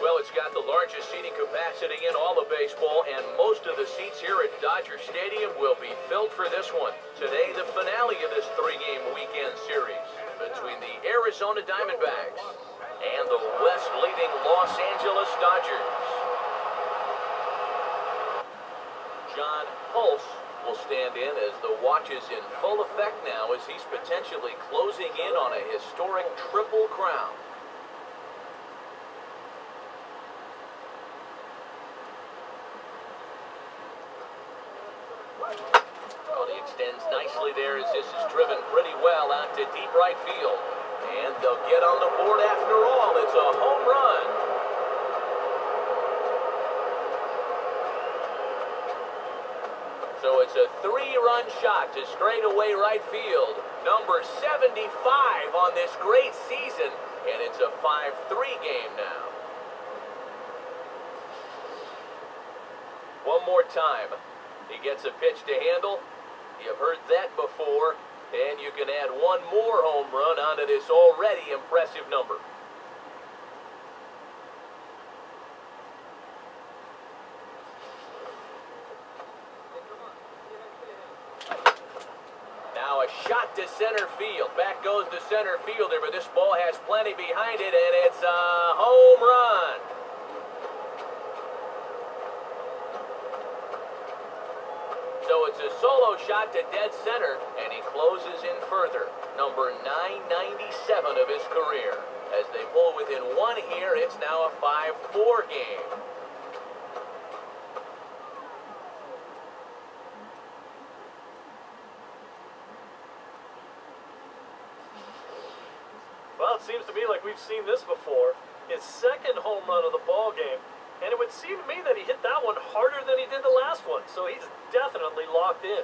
Well, it's got the largest seating capacity in all of baseball, and most of the seats here at Dodger Stadium will be filled for this one. Today, the finale of this three-game weekend series between the Arizona Diamondbacks and the West-leading Los Angeles Dodgers. John Hulse will stand in as the watch is in full effect now as he's potentially closing in on a historic triple crown. Well, he extends nicely there as this is driven pretty well out to deep right field. And they'll get on the board after all. It's a home run. So it's a three-run shot to straightaway right field. Number 75 on this great season. And it's a 5-3 game now. One more time. He gets a pitch to handle. You've heard that before. And you can add one more home run onto this already impressive number. Now a shot to center field. Back goes the center fielder, but this ball has plenty behind it, and it's a home run. So it's a solo shot to dead center, and he closes in further. Number 997 of his career. As they pull within one here, it's now a 5-4 game. Well, it seems to me like we've seen this before. His second home run of the ball game, and it would seem to me that he hit that one harder than he did the last one. So he's definitely locked in.